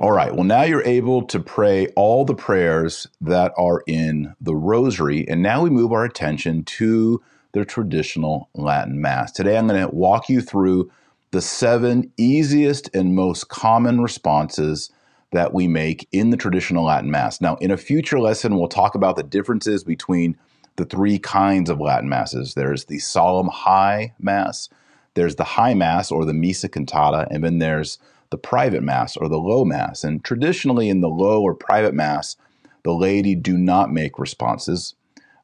All right, well, now you're able to pray all the prayers that are in the Rosary, and now we move our attention to the traditional Latin Mass. Today I'm going to walk you through the seven easiest and most common responses that we make in the traditional Latin Mass. Now, in a future lesson, we'll talk about the differences between the three kinds of Latin Masses there's the solemn high Mass, there's the high Mass or the Missa Cantata, and then there's the private Mass or the low Mass. And traditionally, in the low or private Mass, the laity do not make responses.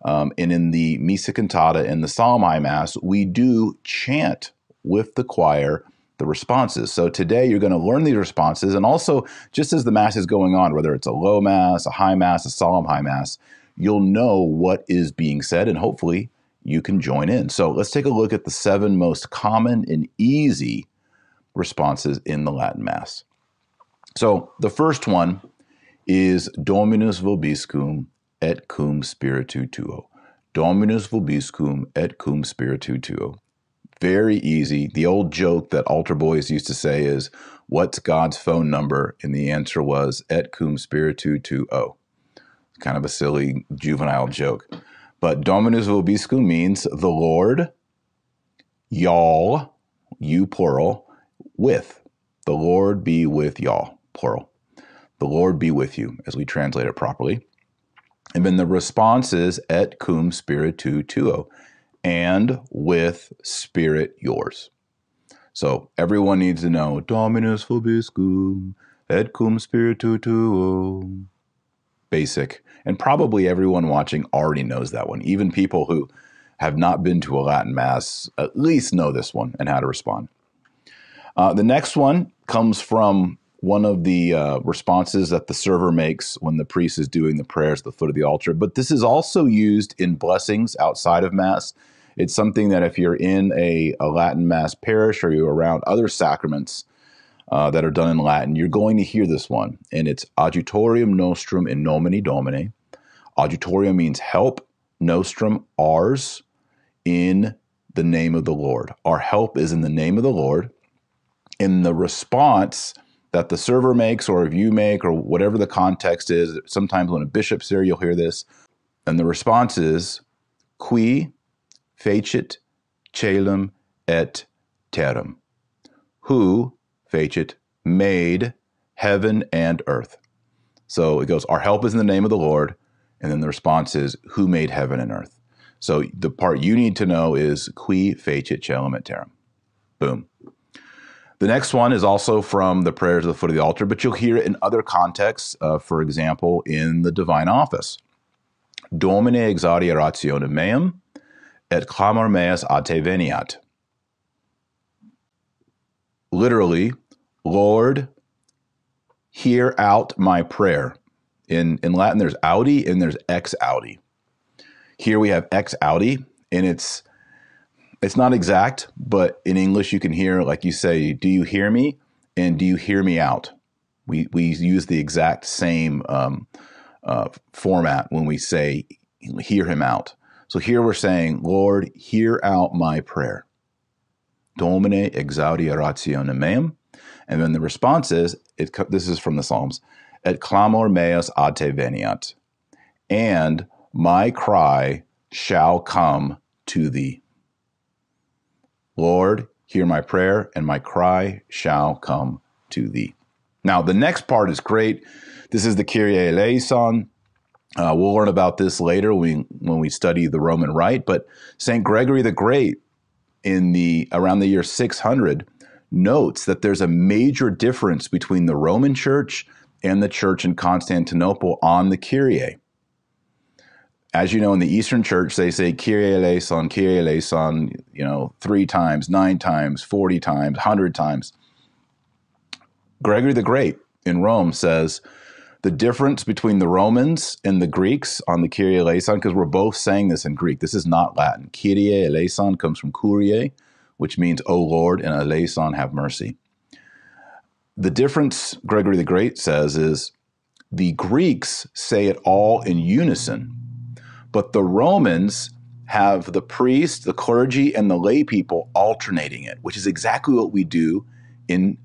Um, and in the Missa Cantata and the Solemn High Mass, we do chant with the choir the responses. So today you're going to learn these responses. And also, just as the Mass is going on, whether it's a low Mass, a high Mass, a Solemn High Mass, you'll know what is being said and hopefully you can join in. So let's take a look at the seven most common and easy responses in the Latin Mass. So the first one is Dominus vobiscum et cum spiritu tuo. Dominus vobiscum et cum spiritu tuo. Very easy. The old joke that altar boys used to say is, What's God's phone number? And the answer was, Et cum spiritu tuo. Kind of a silly juvenile joke. But Dominus vobiscum means the Lord, y'all, you plural, with. The Lord be with y'all, plural. The Lord be with you, as we translate it properly. And then the response is et cum spiritu tuo, and with spirit yours. So everyone needs to know Dominus vobiscum et cum spiritu tuo. Basic. And probably everyone watching already knows that one. Even people who have not been to a Latin Mass at least know this one and how to respond. Uh, the next one comes from one of the uh, responses that the server makes when the priest is doing the prayers at the foot of the altar. But this is also used in blessings outside of Mass. It's something that if you're in a, a Latin Mass parish or you're around other sacraments uh, that are done in Latin, you're going to hear this one. And it's Adjutorium Nostrum in Nomine Domini. Adjutorium means help, Nostrum, ours, in the name of the Lord. Our help is in the name of the Lord. In the response, that the server makes or if you make or whatever the context is. Sometimes when a bishop's here, you'll hear this. And the response is qui fecit caelum et terram. Who fecit made heaven and earth. So it goes, Our help is in the name of the Lord. And then the response is, Who made heaven and earth? So the part you need to know is qui fecit caelum et terram. Boom. The next one is also from the prayers at the foot of the altar, but you'll hear it in other contexts, uh, for example, in the divine office. Domine exaudi orationem meum, et clamor meus ad te veniat. Literally, Lord, hear out my prayer. In, in Latin, there's audi and there's ex audi. Here we have ex audi, and it's it's not exact, but in English you can hear like you say, "Do you hear me?" and "Do you hear me out?" We we use the exact same um, uh, format when we say "Hear him out." So here we're saying, "Lord, hear out my prayer." Domine exaudi rationem meum, and then the response is, it, "This is from the Psalms." Et clamor meus ad te veniat, and my cry shall come to thee. Lord, hear my prayer, and my cry shall come to thee. Now, the next part is great. This is the Kyrie eleison. Uh, we'll learn about this later when we, when we study the Roman Rite. But Saint Gregory the Great, in the around the year 600, notes that there's a major difference between the Roman Church and the Church in Constantinople on the Kyrie as you know, in the Eastern Church, they say Kyrie eleison, Kyrie eleison, you know, three times, nine times, 40 times, 100 times. Gregory the Great in Rome says the difference between the Romans and the Greeks on the Kyrie eleison, because we're both saying this in Greek, this is not Latin. Kyrie eleison comes from Kyrie, which means, O Lord, and eleison, have mercy. The difference, Gregory the Great says, is the Greeks say it all in unison But the Romans have the priest, the clergy, and the lay people alternating it, which is exactly what we do in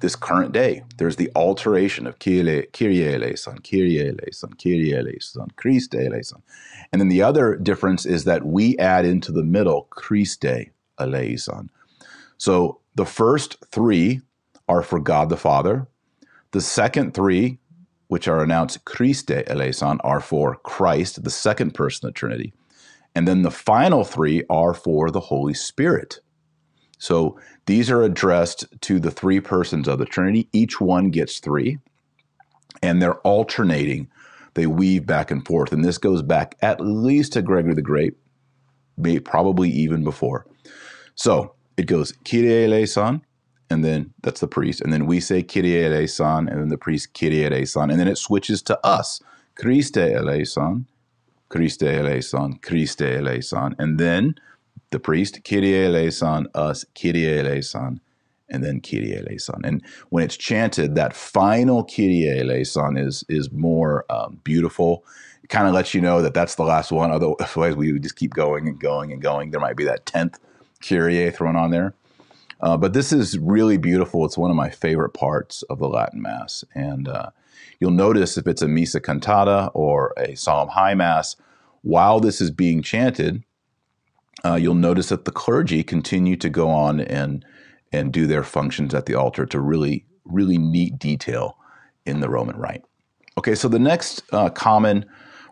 this current day. There's the alteration of Kyrie, eleison, Kyrie eleison, Kyrie eleison, Christe eleison. And then the other difference is that we add into the middle Christe eleison. So the first three are for God the Father. The second three, which are announced Christe eleison, are for Christ, the second person of the Trinity. And then the final three are for the Holy Spirit. So these are addressed to the three persons of the Trinity. Each one gets three, and they're alternating. They weave back and forth. And this goes back at least to Gregory the Great, probably even before. So it goes Kyrie eleison, and then that's the priest. And then we say Kyrie eleison, and then the priest Kyrie eleison. And then it switches to us Christe eleison, Christe eleison, Christe eleison. And then the priest, Kyrie eleison, us, Kyrie eleison, and then Kyrie eleison. And when it's chanted, that final Kyrie eleison is is more um, beautiful. Kind of lets you know that that's the last one. Otherwise, we would just keep going and going and going. There might be that tenth Kyrie thrown on there. Uh, but this is really beautiful. It's one of my favorite parts of the Latin Mass. And uh, you'll notice if it's a Missa Cantata or a Solemn High Mass, while this is being chanted, uh, you'll notice that the clergy continue to go on and and do their functions at the altar to really really neat detail in the Roman rite. Okay, so the next uh, common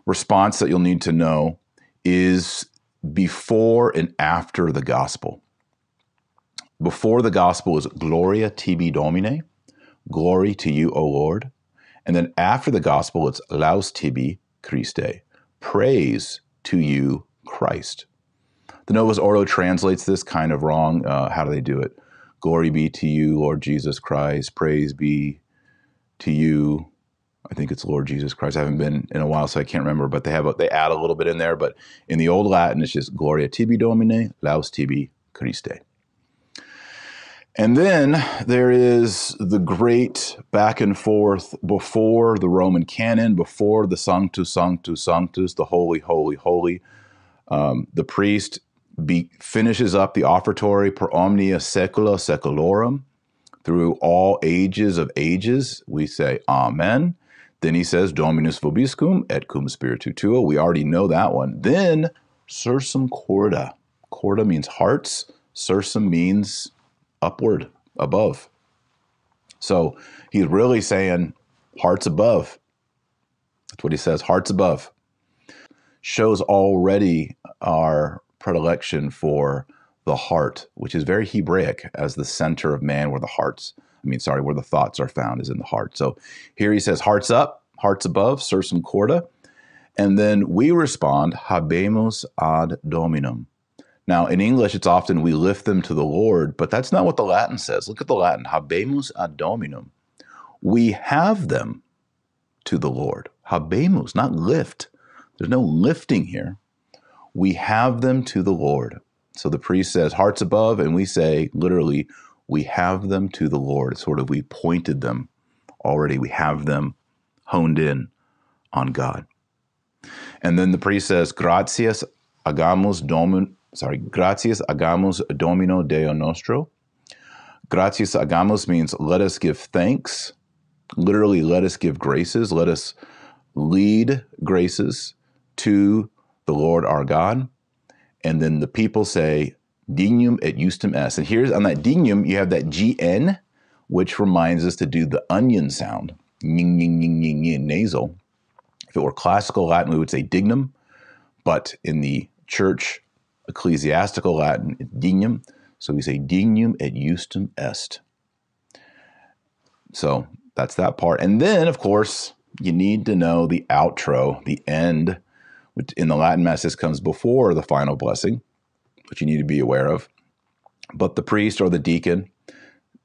response that you'll need to know is before and after the gospel. Before the gospel is Gloria tibi Domine, glory to you, O Lord. And then after the gospel, it's Laus tibi Christe, praise to you, Christ. The Novus Ordo translates this kind of wrong. Uh, how do they do it? Glory be to you, Lord Jesus Christ. Praise be to you. I think it's Lord Jesus Christ. I haven't been in a while, so I can't remember. But they have a, they add a little bit in there. But in the old Latin, it's just Gloria tibi Domine, Laus tibi Christe. And then there is the great back and forth before the Roman canon, before the Sanctus, Sanctus, Sanctus, the Holy, Holy, Holy. Um, the priest be, finishes up the offertory per omnia secula seculorum through all ages of ages. We say Amen. Then he says Dominus vobiscum et cum spiritu tuo. We already know that one. Then sursum corda. Corda means hearts. Sursum means upward, above. So he's really saying hearts above. That's what he says, hearts above. Shows already our predilection for the heart, which is very Hebraic as the center of man where the hearts, I mean, sorry, where the thoughts are found is in the heart. So here he says, hearts up, hearts above, sursum corda. And then we respond, habemus ad dominum. Now, in English, it's often we lift them to the Lord, but that's not what the Latin says. Look at the Latin, habemus ad dominum. We have them to the Lord. Habemus, not lift. There's no lifting here we have them to the Lord. So the priest says, hearts above, and we say, literally, we have them to the Lord. It's sort of we pointed them already. We have them honed in on God. And then the priest says, gratias agamus domin, sorry, gratias agamus domino deo nostro. Gratias agamus means let us give thanks. Literally, let us give graces. Let us lead graces to the Lord our God. And then the people say, Dignum et justum est. And here's on that dignum, you have that GN, which reminds us to do the onion sound, nasal. If it were classical Latin, we would say dignum, but in the church ecclesiastical Latin, dignum. So we say dignum et justum est. So that's that part. And then, of course, you need to know the outro, the end which in the Latin Mass, this comes before the final blessing, which you need to be aware of. But the priest or the deacon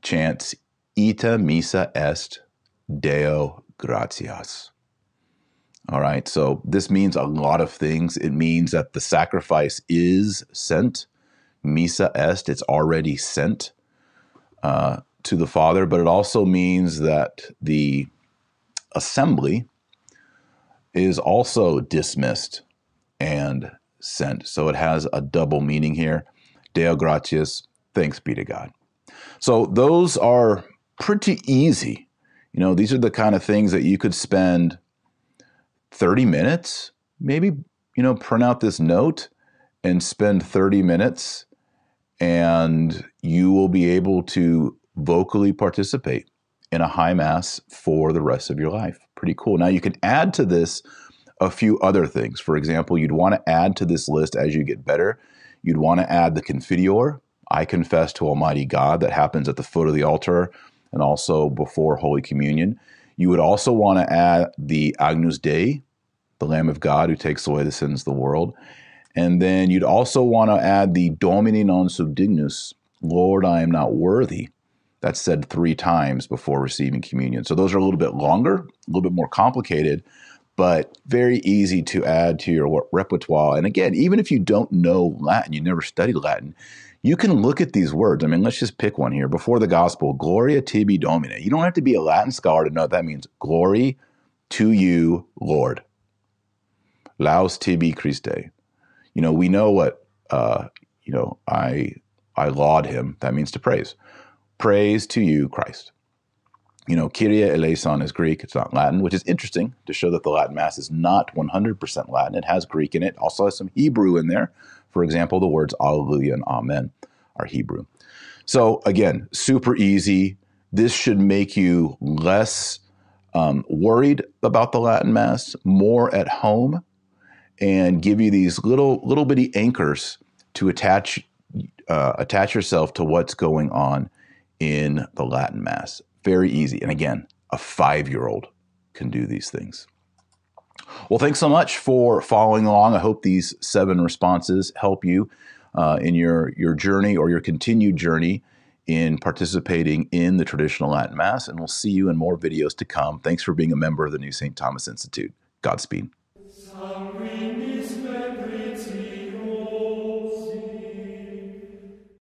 chants, Ite missa est Deo gratias. All right, so this means a lot of things. It means that the sacrifice is sent. Missa est, it's already sent uh, to the Father, but it also means that the assembly is also dismissed and sent. So it has a double meaning here. Deo gratias, thanks be to God. So those are pretty easy. You know, these are the kind of things that you could spend 30 minutes, maybe, you know, print out this note and spend 30 minutes and you will be able to vocally participate in a high mass for the rest of your life. Pretty cool. Now you can add to this a few other things. For example, you'd want to add to this list as you get better. You'd want to add the Confiteor, I confess to Almighty God, that happens at the foot of the altar and also before Holy Communion. You would also want to add the Agnus Dei, the Lamb of God who takes away the sins of the world. And then you'd also want to add the Domine non sum dignus, Lord, I am not worthy. That's said three times before receiving communion. So those are a little bit longer, a little bit more complicated, but very easy to add to your repertoire. And again, even if you don't know Latin, you never studied Latin, you can look at these words. I mean, let's just pick one here. Before the gospel, Gloria tibi Domine. You don't have to be a Latin scholar to know that means glory to you, Lord. Laus tibi Christe. You know, we know what, uh, you know, I I laud him. That means to praise. Praise to you, Christ. You know, Kyrie eleison is Greek, it's not Latin, which is interesting to show that the Latin Mass is not 100% Latin. It has Greek in it, also has some Hebrew in there. For example, the words Alleluia and Amen are Hebrew. So, again, super easy. This should make you less um, worried about the Latin Mass, more at home, and give you these little little bitty anchors to attach uh, attach yourself to what's going on in the Latin Mass. Very easy. And again, a five year old can do these things. Well, thanks so much for following along. I hope these seven responses help you uh, in your, your journey or your continued journey in participating in the traditional Latin Mass. And we'll see you in more videos to come. Thanks for being a member of the New St. Thomas Institute. Godspeed.